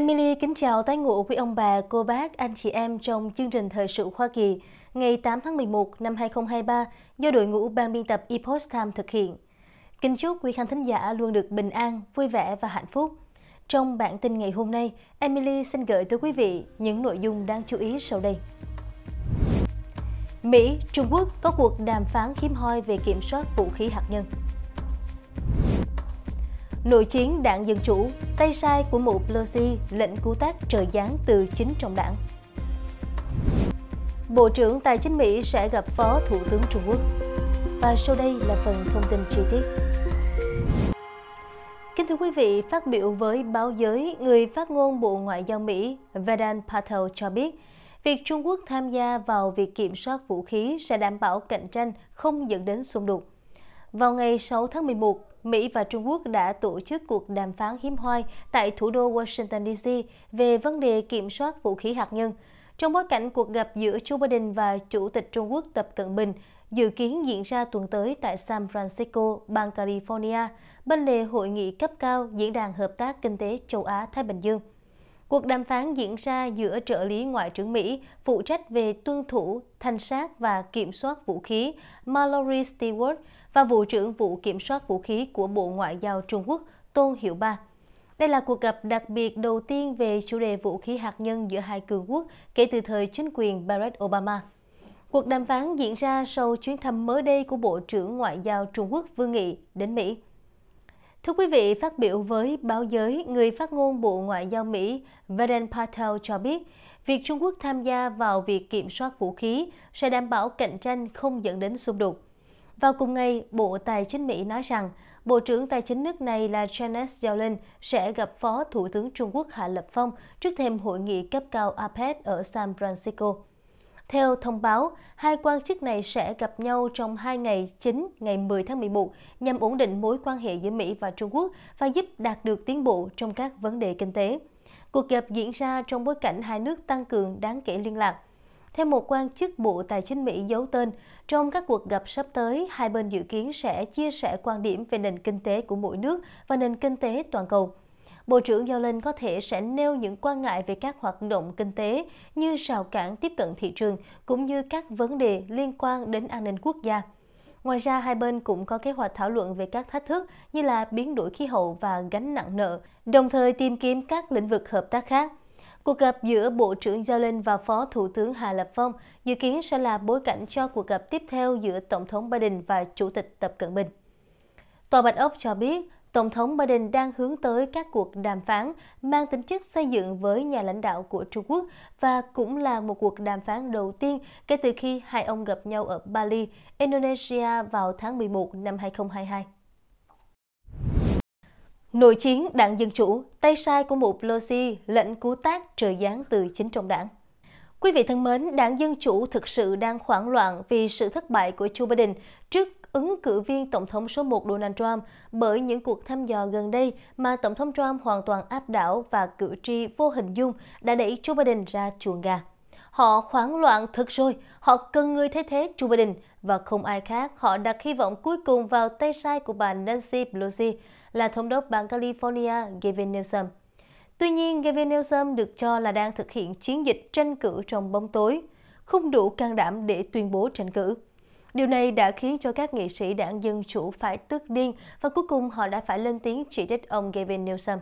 Emily kính chào tái ngộ quý ông bà, cô bác, anh chị em trong chương trình Thời sự Hoa Kỳ ngày 8 tháng 11 năm 2023 do đội ngũ ban biên tập Epoch Time thực hiện. Kính chúc quý khán thính giả luôn được bình an, vui vẻ và hạnh phúc. Trong bản tin ngày hôm nay, Emily xin gửi tới quý vị những nội dung đáng chú ý sau đây. Mỹ, Trung Quốc có cuộc đàm phán hiếm hoi về kiểm soát vũ khí hạt nhân. Nội chiến đảng Dân Chủ, tay sai của mụ Pelosi lệnh cứu tác trời giáng từ chính trong đảng. Bộ trưởng Tài chính Mỹ sẽ gặp Phó Thủ tướng Trung Quốc. Và sau đây là phần thông tin chi tiết. Kính thưa quý vị, phát biểu với báo giới, người phát ngôn Bộ Ngoại giao Mỹ Vedant Patel cho biết, việc Trung Quốc tham gia vào việc kiểm soát vũ khí sẽ đảm bảo cạnh tranh không dẫn đến xung đột. Vào ngày 6 tháng 11, Mỹ và Trung Quốc đã tổ chức cuộc đàm phán hiếm hoi tại thủ đô Washington DC về vấn đề kiểm soát vũ khí hạt nhân. Trong bối cảnh cuộc gặp giữa Joe Biden và Chủ tịch Trung Quốc Tập Cận Bình dự kiến diễn ra tuần tới tại San Francisco, bang California, bên lề hội nghị cấp cao Diễn đàn Hợp tác Kinh tế Châu Á-Thái Bình Dương. Cuộc đàm phán diễn ra giữa trợ lý Ngoại trưởng Mỹ phụ trách về tuân thủ, thanh sát và kiểm soát vũ khí Mallory Stewart và Vụ trưởng Vụ Kiểm soát Vũ khí của Bộ Ngoại giao Trung Quốc Tôn Hiệu Ba. Đây là cuộc gặp đặc biệt đầu tiên về chủ đề vũ khí hạt nhân giữa hai cường quốc kể từ thời chính quyền Barack Obama. Cuộc đàm phán diễn ra sau chuyến thăm mới đây của Bộ trưởng Ngoại giao Trung Quốc Vương Nghị đến Mỹ. Thưa quý vị, phát biểu với báo giới, người phát ngôn Bộ Ngoại giao Mỹ Vedant Patel cho biết, việc Trung Quốc tham gia vào việc kiểm soát vũ khí sẽ đảm bảo cạnh tranh không dẫn đến xung đột. Vào cùng ngày, Bộ Tài chính Mỹ nói rằng Bộ trưởng Tài chính nước này là Janet Yellen sẽ gặp Phó Thủ tướng Trung Quốc Hạ Lập Phong trước thêm hội nghị cấp cao APEC ở San Francisco. Theo thông báo, hai quan chức này sẽ gặp nhau trong hai ngày 9 ngày 10 tháng 11 nhằm ổn định mối quan hệ giữa Mỹ và Trung Quốc và giúp đạt được tiến bộ trong các vấn đề kinh tế. Cuộc gặp diễn ra trong bối cảnh hai nước tăng cường đáng kể liên lạc. Theo một quan chức Bộ Tài chính Mỹ giấu tên, trong các cuộc gặp sắp tới, hai bên dự kiến sẽ chia sẻ quan điểm về nền kinh tế của mỗi nước và nền kinh tế toàn cầu. Bộ trưởng Giao Linh có thể sẽ nêu những quan ngại về các hoạt động kinh tế như rào cản tiếp cận thị trường cũng như các vấn đề liên quan đến an ninh quốc gia. Ngoài ra, hai bên cũng có kế hoạch thảo luận về các thách thức như là biến đổi khí hậu và gánh nặng nợ, đồng thời tìm kiếm các lĩnh vực hợp tác khác. Cuộc gặp giữa Bộ trưởng Giao Linh và Phó Thủ tướng Hà Lập Phong dự kiến sẽ là bối cảnh cho cuộc gặp tiếp theo giữa Tổng thống Biden và Chủ tịch Tập Cận Bình. Tòa Bạch Ốc cho biết, Tổng thống Biden đang hướng tới các cuộc đàm phán mang tính chất xây dựng với nhà lãnh đạo của Trung Quốc và cũng là một cuộc đàm phán đầu tiên kể từ khi hai ông gặp nhau ở Bali, Indonesia vào tháng 11 năm 2022. Nội chiến đảng Dân Chủ, tay sai của một Pelosi lệnh cứu tác trời giáng từ chính trong đảng. Quý vị thân mến, đảng Dân Chủ thực sự đang hoảng loạn vì sự thất bại của Joe Biden trước ứng cử viên Tổng thống số 1 Donald Trump bởi những cuộc thăm dò gần đây mà Tổng thống Trump hoàn toàn áp đảo và cử tri vô hình dung đã đẩy Joe Biden ra chuồng gà. Họ hoảng loạn thật rồi, họ cần người thay thế Joe Biden và không ai khác. Họ đặt hy vọng cuối cùng vào tay sai của bà Nancy Pelosi là thống đốc bang California Gavin Newsom. Tuy nhiên, Gavin Newsom được cho là đang thực hiện chiến dịch tranh cử trong bóng tối, không đủ can đảm để tuyên bố tranh cử. Điều này đã khiến cho các nghị sĩ đảng Dân Chủ phải tức điên và cuối cùng họ đã phải lên tiếng chỉ trích ông Gavin Newsom.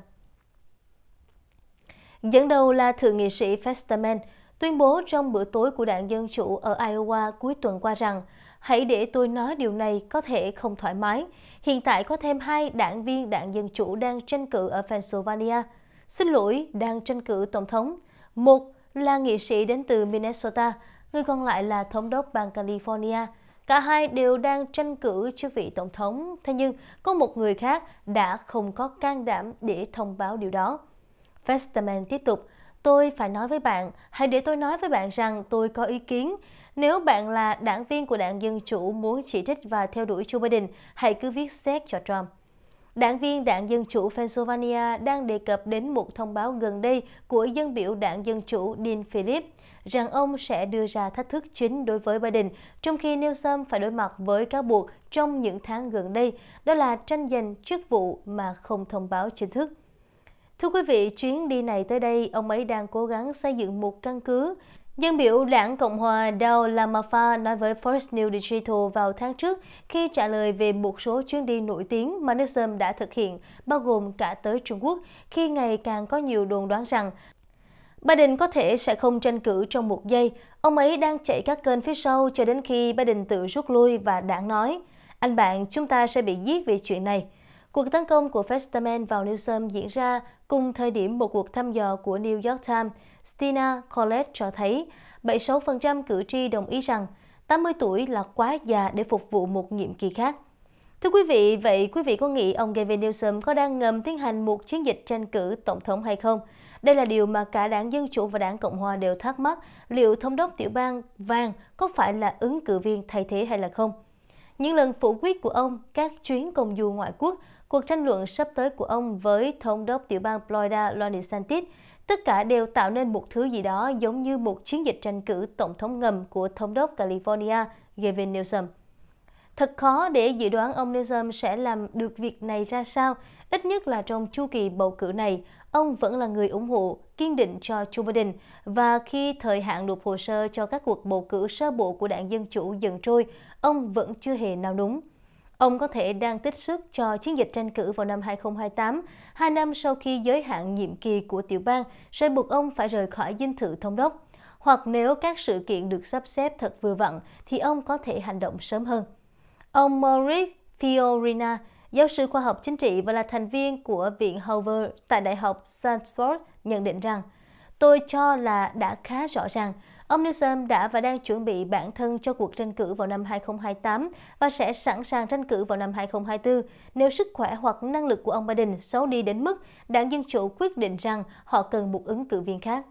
Dẫn đầu là Thượng nghị sĩ Festerman, tuyên bố trong bữa tối của đảng Dân Chủ ở Iowa cuối tuần qua rằng hãy để tôi nói điều này có thể không thoải mái. Hiện tại có thêm hai đảng viên đảng Dân Chủ đang tranh cử ở Pennsylvania. Xin lỗi, đang tranh cử Tổng thống. Một là nghị sĩ đến từ Minnesota, người còn lại là thống đốc bang California. Cả hai đều đang tranh cử chức vị tổng thống, thế nhưng có một người khác đã không có can đảm để thông báo điều đó. Festerman tiếp tục, tôi phải nói với bạn, hãy để tôi nói với bạn rằng tôi có ý kiến. Nếu bạn là đảng viên của đảng Dân Chủ muốn chỉ trích và theo đuổi Joe Biden, hãy cứ viết xét cho Trump. Đảng viên đảng Dân Chủ Pennsylvania đang đề cập đến một thông báo gần đây của dân biểu đảng Dân Chủ Dean Phillips rằng ông sẽ đưa ra thách thức chính đối với Biden, trong khi Newsom phải đối mặt với cáo buộc trong những tháng gần đây, đó là tranh giành chức vụ mà không thông báo chính thức. Thưa quý vị, chuyến đi này tới đây, ông ấy đang cố gắng xây dựng một căn cứ Dân biểu đảng Cộng hòa Dao Lamafa nói với Fox News Digital vào tháng trước khi trả lời về một số chuyến đi nổi tiếng mà Nixon đã thực hiện, bao gồm cả tới Trung Quốc, khi ngày càng có nhiều đồn đoán rằng Biden có thể sẽ không tranh cử trong một giây. Ông ấy đang chạy các kênh phía sau cho đến khi Biden tự rút lui và đảng nói, anh bạn, chúng ta sẽ bị giết vì chuyện này. Cuộc tấn công của Festerman vào Newsom diễn ra cùng thời điểm một cuộc thăm dò của New York Times. Stina Collette cho thấy 76% cử tri đồng ý rằng 80 tuổi là quá già để phục vụ một nhiệm kỳ khác. Thưa quý vị, vậy quý vị có nghĩ ông Gavin Newsom có đang ngầm tiến hành một chiến dịch tranh cử tổng thống hay không? Đây là điều mà cả đảng Dân Chủ và đảng Cộng Hòa đều thắc mắc liệu thống đốc tiểu bang vàng có phải là ứng cử viên thay thế hay là không. Những lần phủ quyết của ông, các chuyến công du ngoại quốc, cuộc tranh luận sắp tới của ông với thống đốc tiểu bang Florida Ron DeSantis, tất cả đều tạo nên một thứ gì đó giống như một chiến dịch tranh cử tổng thống ngầm của thống đốc California Gavin Newsom. Thật khó để dự đoán ông Newsom sẽ làm được việc này ra sao, ít nhất là trong chu kỳ bầu cử này, ông vẫn là người ủng hộ, kiên định cho Joe Biden và khi thời hạn nộp hồ sơ cho các cuộc bầu cử sơ bộ của đảng Dân Chủ dần trôi, ông vẫn chưa hề nào đúng. Ông có thể đang tích sức cho chiến dịch tranh cử vào năm 2028, hai năm sau khi giới hạn nhiệm kỳ của tiểu bang sẽ buộc ông phải rời khỏi dinh thự thống đốc. Hoặc nếu các sự kiện được sắp xếp thật vừa vặn, thì ông có thể hành động sớm hơn. Ông Maurice Fiorina, giáo sư khoa học chính trị và là thành viên của Viện Hoover tại Đại học Stanford, nhận định rằng Tôi cho là đã khá rõ ràng, ông Newsom đã và đang chuẩn bị bản thân cho cuộc tranh cử vào năm 2028 và sẽ sẵn sàng tranh cử vào năm 2024 nếu sức khỏe hoặc năng lực của ông Biden xấu đi đến mức đảng Dân Chủ quyết định rằng họ cần một ứng cử viên khác.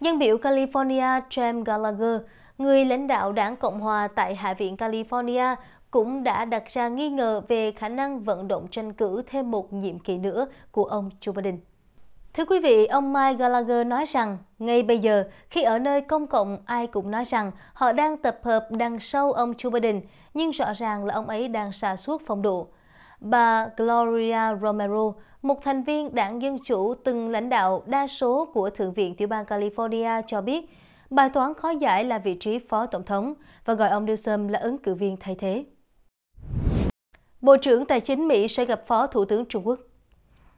Dân biểu California James Gallagher, người lãnh đạo đảng Cộng hòa tại Hạ viện California, cũng đã đặt ra nghi ngờ về khả năng vận động tranh cử thêm một nhiệm kỳ nữa của ông Joe Biden. Thưa quý vị, ông Mike Gallagher nói rằng, ngay bây giờ, khi ở nơi công cộng, ai cũng nói rằng họ đang tập hợp đằng sau ông Joe Biden, nhưng rõ ràng là ông ấy đang xa suốt phong độ. Bà Gloria Romero, một thành viên đảng Dân Chủ từng lãnh đạo đa số của Thượng viện tiểu bang California cho biết, bài toán khó giải là vị trí phó tổng thống và gọi ông Newsom là ứng cử viên thay thế. Bộ trưởng Tài chính Mỹ sẽ gặp Phó Thủ tướng Trung Quốc.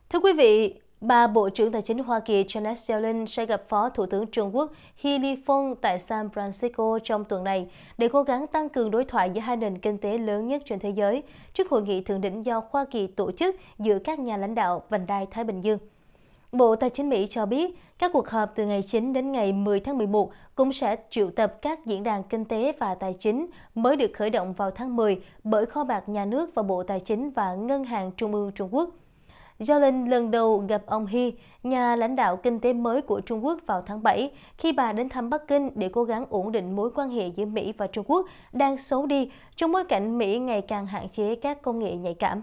Thưa quý vị, Bà Bộ trưởng Tài chính Hoa Kỳ Janet Yellen sẽ gặp Phó Thủ tướng Trung Quốc He Li Fong tại San Francisco trong tuần này để cố gắng tăng cường đối thoại giữa hai nền kinh tế lớn nhất trên thế giới trước hội nghị thượng đỉnh do Hoa Kỳ tổ chức giữa các nhà lãnh đạo vành đai Thái Bình Dương. Bộ Tài chính Mỹ cho biết các cuộc họp từ ngày 9 đến ngày 10 tháng 11 cũng sẽ triệu tập các diễn đàn kinh tế và tài chính mới được khởi động vào tháng 10 bởi Kho bạc Nhà nước và Bộ Tài chính và Ngân hàng Trung ương Trung Quốc. Jolin lần đầu gặp ông Hy, nhà lãnh đạo kinh tế mới của Trung Quốc vào tháng 7, khi bà đến thăm Bắc Kinh để cố gắng ổn định mối quan hệ giữa Mỹ và Trung Quốc đang xấu đi trong bối cảnh Mỹ ngày càng hạn chế các công nghệ nhạy cảm.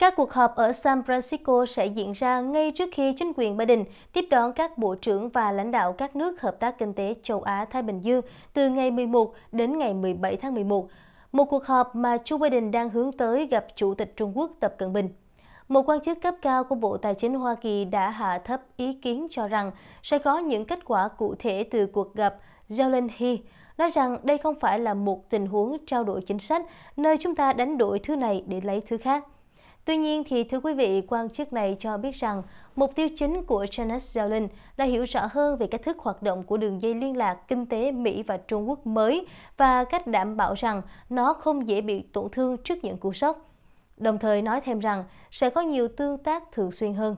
Các cuộc họp ở San Francisco sẽ diễn ra ngay trước khi chính quyền Biden tiếp đón các bộ trưởng và lãnh đạo các nước hợp tác kinh tế châu Á-Thái Bình Dương từ ngày 11 đến ngày 17 tháng 11, một cuộc họp mà Joe Biden đang hướng tới gặp Chủ tịch Trung Quốc Tập Cận Bình. Một quan chức cấp cao của Bộ Tài chính Hoa Kỳ đã hạ thấp ý kiến cho rằng sẽ có những kết quả cụ thể từ cuộc gặp Jalen He, nói rằng đây không phải là một tình huống trao đổi chính sách nơi chúng ta đánh đổi thứ này để lấy thứ khác. Tuy nhiên thì thưa quý vị, quan chức này cho biết rằng mục tiêu chính của Janet Yellen là hiểu rõ hơn về cách thức hoạt động của đường dây liên lạc kinh tế Mỹ và Trung Quốc mới và cách đảm bảo rằng nó không dễ bị tổn thương trước những cú sốc. Đồng thời nói thêm rằng sẽ có nhiều tương tác thường xuyên hơn.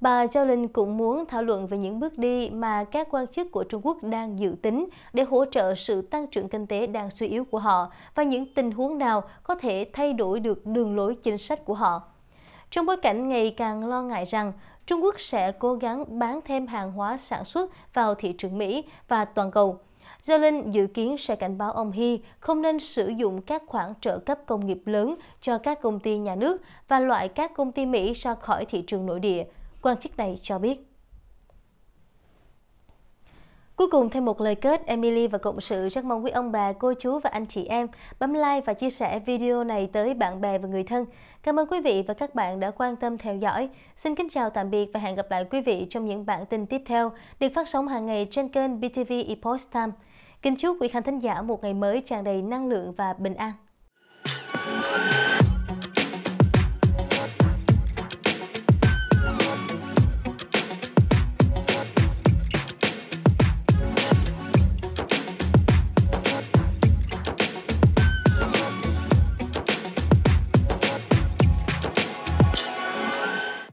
Bà Zhao Linh cũng muốn thảo luận về những bước đi mà các quan chức của Trung Quốc đang dự tính để hỗ trợ sự tăng trưởng kinh tế đang suy yếu của họ và những tình huống nào có thể thay đổi được đường lối chính sách của họ. Trong bối cảnh ngày càng lo ngại rằng Trung Quốc sẽ cố gắng bán thêm hàng hóa sản xuất vào thị trường Mỹ và toàn cầu, Zhao Linh dự kiến sẽ cảnh báo ông Hy không nên sử dụng các khoản trợ cấp công nghiệp lớn cho các công ty nhà nước và loại các công ty Mỹ ra khỏi thị trường nội địa, quan chức này cho biết. Cuối cùng thêm một lời kết, Emily và cộng sự rất mong quý ông bà, cô chú và anh chị em bấm like và chia sẻ video này tới bạn bè và người thân. Cảm ơn quý vị và các bạn đã quan tâm theo dõi. Xin kính chào tạm biệt và hẹn gặp lại quý vị trong những bản tin tiếp theo được phát sóng hàng ngày trên kênh BTV Epoch Time. Kính chúc quý khán thính giả một ngày mới tràn đầy năng lượng và bình an.